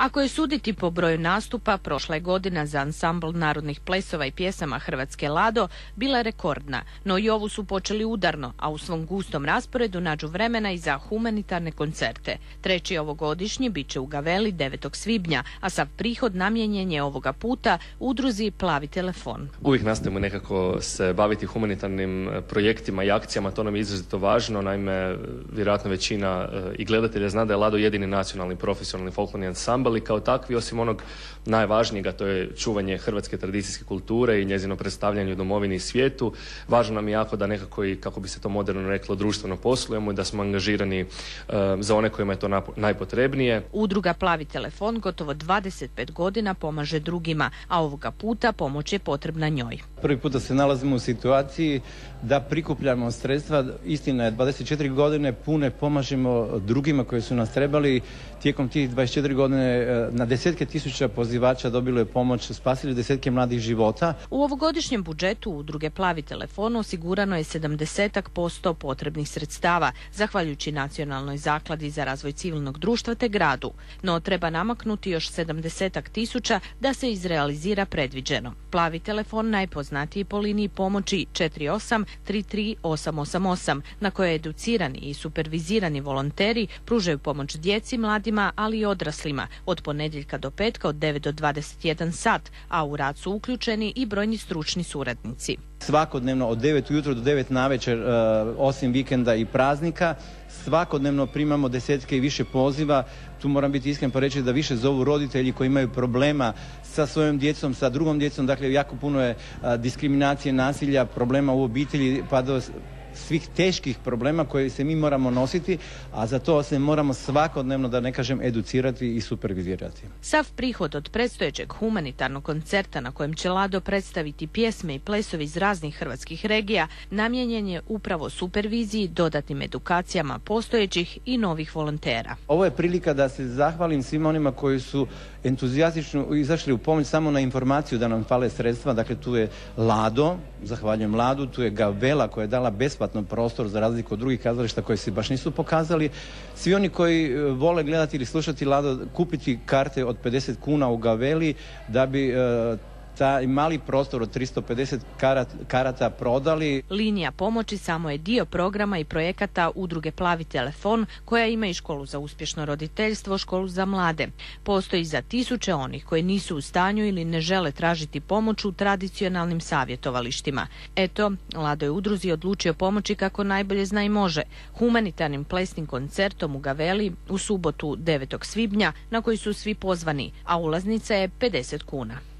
Ako je suditi po broju nastupa, prošla je godina za ansambl narodnih plesova i pjesama Hrvatske Lado bila rekordna, no i ovu su počeli udarno, a u svom gustom rasporedu nađu vremena i za humanitarne koncerte. Treći ovogodišnji bit će u Gaveli 9. svibnja, a sav prihod namijenjen je ovoga puta udruzi Plavi telefon. Uvijek nastavimo nekako se baviti humanitarnim e, projektima i akcijama, to nam je izrazito važno, naime vjerojatno većina e, i gledatelja zna da je Lado jedini nacionalni profesionalni folklorni ansambl i kao takvi osim onog najvažnijega, to je čuvanje hrvatske tradicijske kulture i njezino predstavljanje u domovini i svijetu. Važno nam je jako da nekako i, kako bi se to moderno reklo, društveno poslujemo i da smo angažirani e, za one kojima je to najpotrebnije. Udruga Plavi telefon gotovo 25 godina pomaže drugima, a ovoga puta pomoć je potrebna njoj. Prvi puta se nalazimo u situaciji da prikupljamo sredstva, istina je 24 godine pune pomažemo drugima koji su nas trebali tijekom tih 24 godine e, na desetke tisuća pozivača dobilo je pomoć, spasili desetke mladih života. U ovogodišnjem budžetu udruge Plavi telefon osigurano je 70 posto potrebnih sredstava, zahvaljujući Nacionalnoj zakladi za razvoj civilnog društva te gradu. No treba namaknuti još 70 tisuća da se izrealizira predviđeno. Plavi telefon najpoznatiji po liniji pomoći 48 33888 na kojoj educirani i supervizirani volonteri pružaju pomoć djeci, mladima, ali i odraslima od ponedjeljka do petka od 9 do 21 sat, a u rad su uključeni i brojni stručni suradnici. Svakodnevno od 9 ujutro do 9 navečer, e, osim vikenda i praznika, svakodnevno primamo desetke i više poziva. Tu moram biti iskren pa reći da više zovu roditelji koji imaju problema sa svojom djecom, sa drugom djecom. Dakle, jako puno je diskriminacije, nasilja, problema u obitelji pa do svih teških problema koje se mi moramo nositi, a za to se moramo svakodnevno, da ne kažem, educirati i supervizirati. Sav prihod od predstojećeg humanitarnog koncerta na kojem će Lado predstaviti pjesme i plesovi iz raznih hrvatskih regija namijenjen je upravo superviziji, dodatnim edukacijama postojećih i novih volontera. Ovo je prilika da se zahvalim svima onima koji su entuzijastično izašli u pomoć samo na informaciju da nam fale sredstva. Dakle, tu je Lado, zahvaljujem Ladu, tu je Gavela koja je dala besplatno prostor za razliku od drugih kazališta koje se baš nisu pokazali. Svi oni koji e, vole gledati ili slušati Lado, kupiti karte od 50 kuna u Gaveli da bi e, taj mali prostor od 350 karat, karata prodali. Linija pomoći samo je dio programa i projekata udruge Plavi telefon koja ima i školu za uspješno roditeljstvo, školu za mlade. Postoji za tisuće onih koji nisu u stanju ili ne žele tražiti pomoć u tradicionalnim savjetovalištima. Eto, Lado je udruzi odlučio pomoći kako najbolje zna i može. Humanitarnim plesnim koncertom u Gaveli u subotu 9. svibnja na koji su svi pozvani, a ulaznica je 50 kuna.